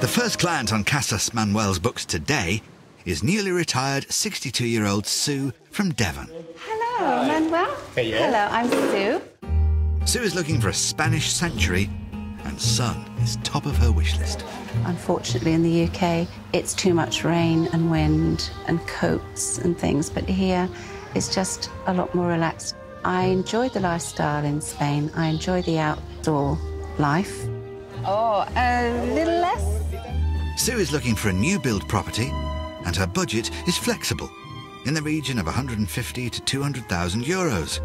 The first client on Casas Manuel's books today is newly retired 62 year old Sue from Devon. Hello, Manuel. Hey, yeah. Hello, I'm Sue. Sue is looking for a Spanish sanctuary, and sun is top of her wish list. Unfortunately, in the UK, it's too much rain and wind and coats and things, but here it's just a lot more relaxed. I enjoy the lifestyle in Spain. I enjoy the outdoor life. Oh, a little less? Sue is looking for a new build property, and her budget is flexible, in the region of 150 to 200,000 euros.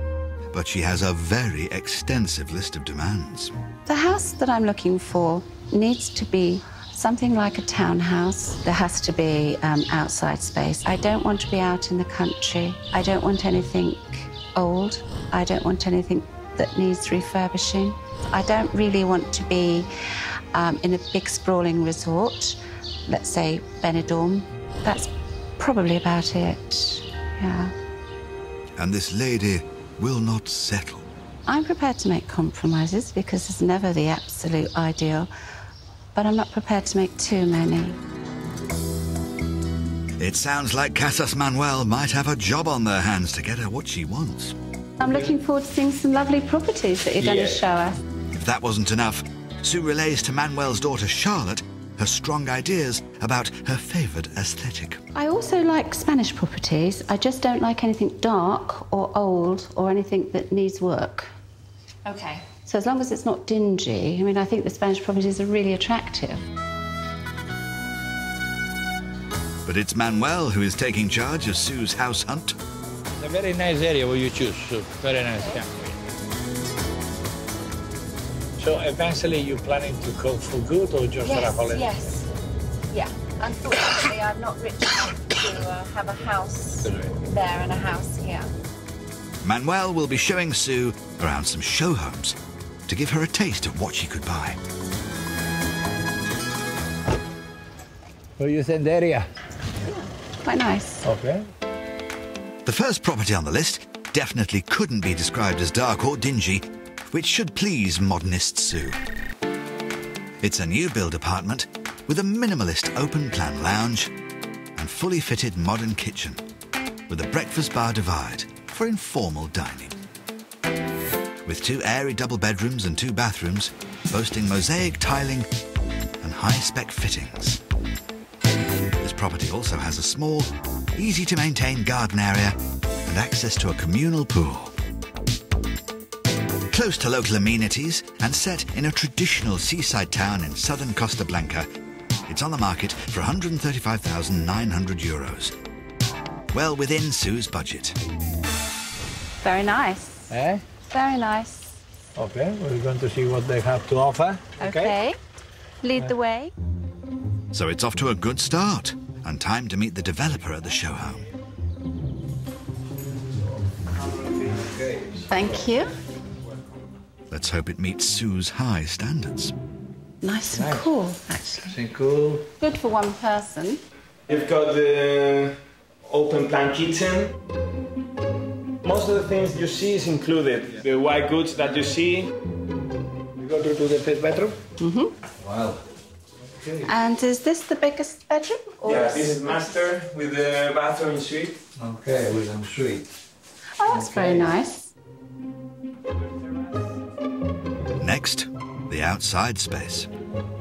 But she has a very extensive list of demands. The house that I'm looking for needs to be something like a townhouse. There has to be um, outside space. I don't want to be out in the country. I don't want anything old. I don't want anything that needs refurbishing. I don't really want to be um, in a big sprawling resort, let's say Benidorm. That's probably about it. Yeah. And this lady will not settle. I'm prepared to make compromises because it's never the absolute ideal, but I'm not prepared to make too many. It sounds like Casas Manuel might have a job on their hands to get her what she wants. I'm looking forward to seeing some lovely properties that you're going to show us. If that wasn't enough, Sue relays to Manuel's daughter Charlotte her strong ideas about her favoured aesthetic. I also like Spanish properties. I just don't like anything dark or old or anything that needs work. Okay. So as long as it's not dingy, I mean, I think the Spanish properties are really attractive. But it's Manuel who is taking charge of Sue's house hunt. It's a very nice area where you choose. So very nice. Yeah. So eventually you're planning to go for good or just for a holiday? yes. Yeah. Unfortunately, I'm not rich enough to uh, have a house there and a house here. Manuel will be showing Sue around some show homes to give her a taste of what she could buy. So you said area. Quite nice. Okay. The first property on the list definitely couldn't be described as dark or dingy, which should please modernist Sue. It's a new build apartment with a minimalist open plan lounge and fully fitted modern kitchen with a breakfast bar divide for informal dining. With two airy double bedrooms and two bathrooms, boasting mosaic tiling and high spec fittings. This property also has a small, easy to maintain garden area and access to a communal pool. Close to local amenities and set in a traditional seaside town in southern Costa Blanca, it's on the market for 135,900 euros. Well within Sue's budget. Very nice. Eh? Very nice. Okay. We're going to see what they have to offer. Okay. Lead the way. So it's off to a good start and time to meet the developer at the show home. Thank you. Let's hope it meets Sue's high standards. Nice and cool, actually. cool. Good for one person. You've got the open plan kitchen. Most of the things you see is included. The white goods that you see. You go to, to the first bedroom? Mm-hmm. Wow. Okay. And is this the biggest bedroom? Or Yeah, this is master with the bathroom suite. Okay, with some suite. Oh, that's very nice. Outside space.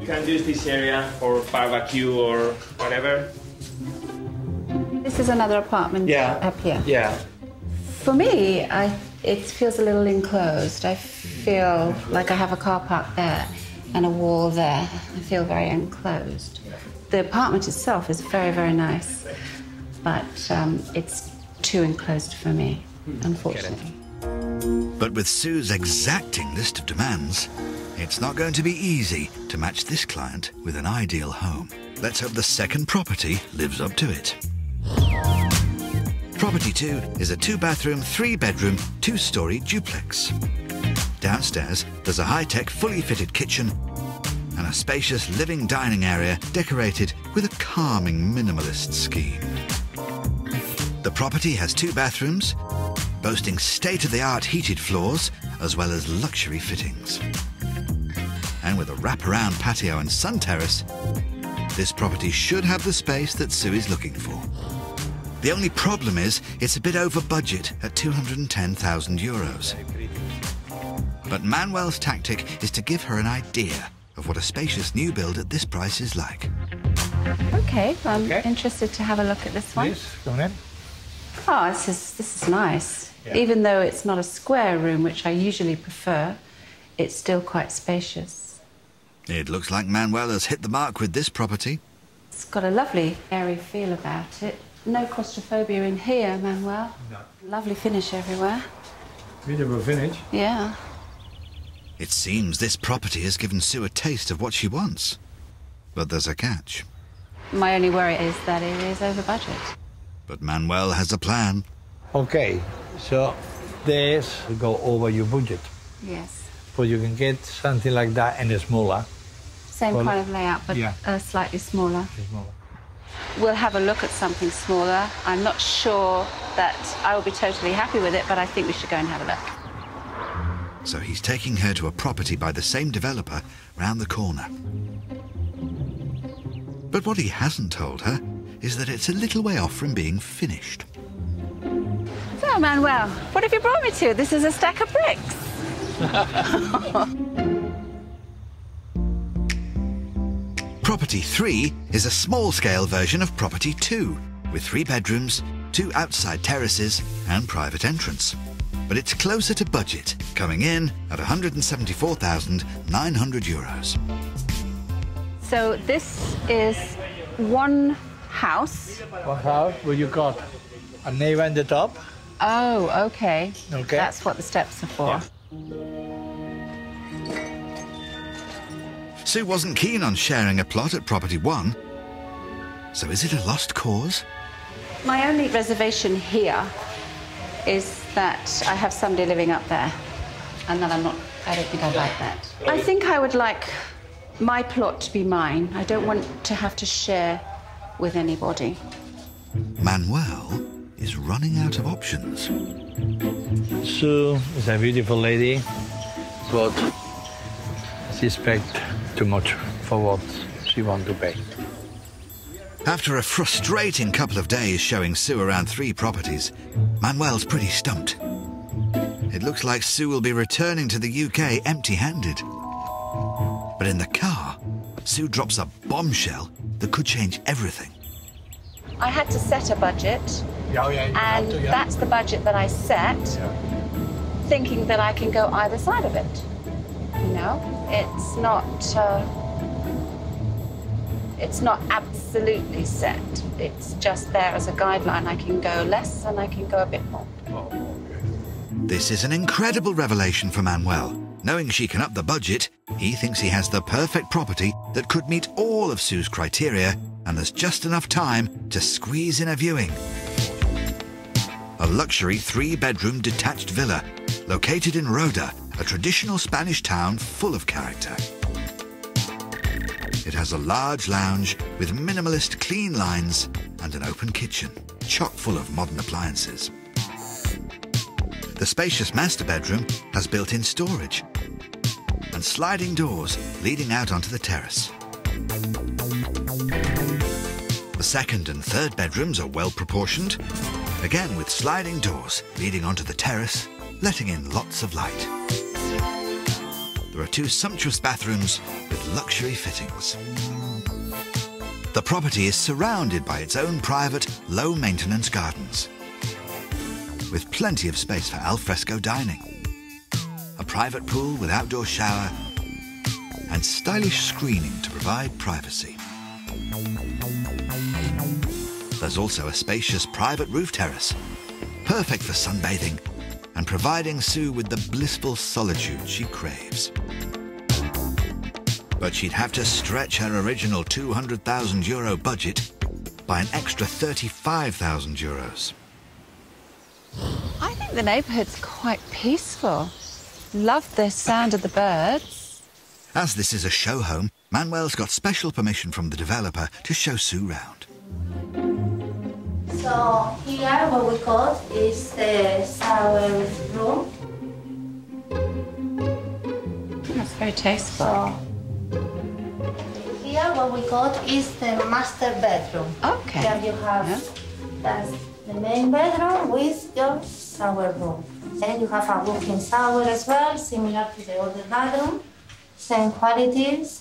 You can use this area for barbecue or whatever. This is another apartment Yeah. up here. Yeah. For me, I, it feels a little enclosed. I feel like I have a car park there and a wall there. I feel very enclosed. The apartment itself is very, very nice, but um, it's too enclosed for me, unfortunately. But with Sue's exacting list of demands, it's not going to be easy to match this client with an ideal home. Let's hope the second property lives up to it. Property 2 is a two bathroom, three bedroom, two story duplex. Downstairs, there's a high tech, fully fitted kitchen and a spacious living dining area decorated with a calming minimalist scheme. The property has two bathrooms, boasting state of the art heated floors as well as luxury fittings. And with a wraparound patio and sun terrace, this property should have the space that Sue is looking for. The only problem is it's a bit over budget at 210,000 euros. But Manuel's tactic is to give her an idea of what a spacious new build at this price is like. Okay, I'm Okay. interested to have a look at this one. Please, come in. Oh, this is this is nice. Yeah. Even though it's not a square room, which I usually prefer, it's still quite spacious. It looks like Manuel has hit the mark with this property. It's got a lovely airy feel about it. No claustrophobia in here, Manuel. No. Lovely finish everywhere. Beautiful finish. Yeah. It seems this property has given Sue a taste of what she wants. But there's a catch. My only worry is that it is over budget. But Manuel has a plan. Okay, so this will go over your budget. Yes. But you can get something like that and smaller. Same Well, kind of layout, but yeah. uh, slightly smaller. smaller. We'll have a look at something smaller. I'm not sure that I will be totally happy with it, but I think we should go and have a look. So he's taking her to a property by the same developer round the corner. But what he hasn't told her is that it's a little way off from being finished. So, Manuel, what have you brought me to? This is a stack of bricks. Property 3 is a small scale version of Property 2, with three bedrooms, two outside terraces, and private entrance. But it's closer to budget, coming in at 174,900 euros. So, this is one house. One house where you got a neighbor in the top. Oh, okay. Okay. That's what the steps are for. Sue wasn't keen on sharing a plot at Property 1. So is it a lost cause? My only reservation here is that I have somebody living up there, and that I'm not. I don't think I'd like that. I think I would like my plot to be mine. I don't want to have to share with anybody. Manuel is running out of options. Sue is a beautiful lady, but she expect too much for what she want to pay. After a frustrating couple of days showing Sue around three properties, Manuel's pretty stumped. It looks like Sue will be returning to the UK empty handed. But in the car, Sue drops a bombshell that could change everything. I had to set a budget, Yeah, oh, yeah, you and that's the budget that I set, thinking that I can go either side of it. You know, it's not. Uh, it's not absolutely set. It's just there as a guideline. I can go less and I can go a bit more. This is an incredible revelation for Manuel. Knowing she can up the budget, he thinks he has the perfect property that could meet all of Sue's criteria, and there's just enough time to squeeze in a viewing. A luxury three bedroom detached villa located in Roda, a traditional Spanish town full of character. It has a large lounge with minimalist clean lines and an open kitchen, chock full of modern appliances. The spacious master bedroom has built-in storage and sliding doors leading out onto the terrace. The second and third bedrooms are well proportioned, again with sliding doors leading onto the terrace, letting in lots of light. There are two sumptuous bathrooms with luxury fittings. The property is surrounded by its own private, low-maintenance gardens with plenty of space for alfresco dining, a private pool with outdoor shower, and stylish screening to provide privacy. There's also a spacious private roof terrace, perfect for sunbathing and providing Sue with the blissful solitude she craves. But she'd have to stretch her original 200,000 euro budget by an extra 35,000 euros. I think the neighbourhood's quite peaceful. Love the sound of the birds. As this is a show home, Manuel's got special permission from the developer to show Sue round. So here what we got is the shower room. That's very tasteful. So here, what we got is the master bedroom. Okay. Here you have Yeah. that's the main bedroom with your shower room. Then you have a walk-in shower as well, similar to the other bedroom. Same qualities,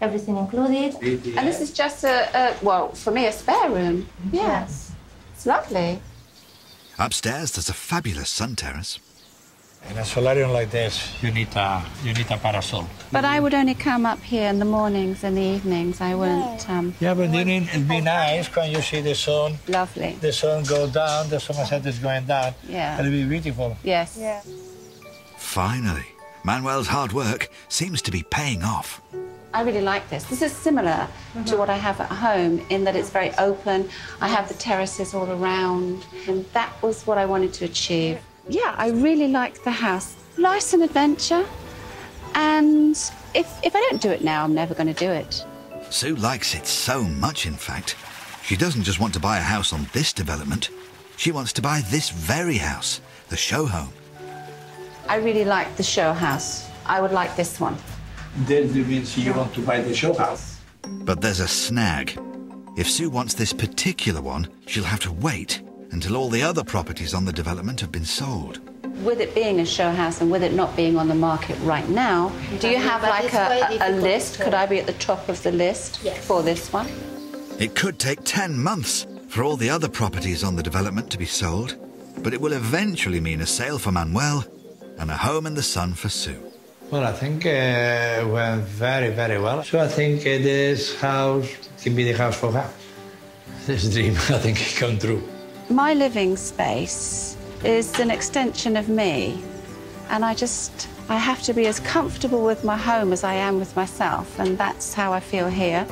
everything included. And this is just a, a well, for me, a spare room. Yes. It's lovely. Upstairs, there's a fabulous sun terrace. In a solarium like this, you need a you need a parasol. But I would only come up here in the mornings and the evenings. I wouldn't. Um, Yeah, but you need, it'd be nice when you see the sun. lovely. The sun go down. The sunset is going down. Yeah. It'll be beautiful. Yes. Yeah. Finally, Manuel's hard work seems to be paying off. I really like this. This is similar to mm-hmm. what I have at home in that it's very open. I have the terraces all around, and that was what I wanted to achieve. Yeah, I really like the house. Life's an adventure, and if, if I don't do it now, I'm never going to do it. Sue likes it so much, in fact. She doesn't just want to buy a house on this development, she wants to buy this very house, the show home. I really like the show house. I would like this one. Then it means you want to buy the show house. But there's a snag. If Sue wants this particular one, she'll have to wait until all the other properties on the development have been sold. With it being a show house and with it not being on the market right now, do you have but like a, a, a list? Could I be at the top of the list Yes. for this one? It could take 10 months for all the other properties on the development to be sold, but it will eventually mean a sale for Manuel and a home in the sun for Sue. Well, I think uh, went very, very well. So I think uh, this house can be the house for her. This dream, I think, come true. My living space is an extension of me, and I just I have to be as comfortable with my home as I am with myself, and that's how I feel here.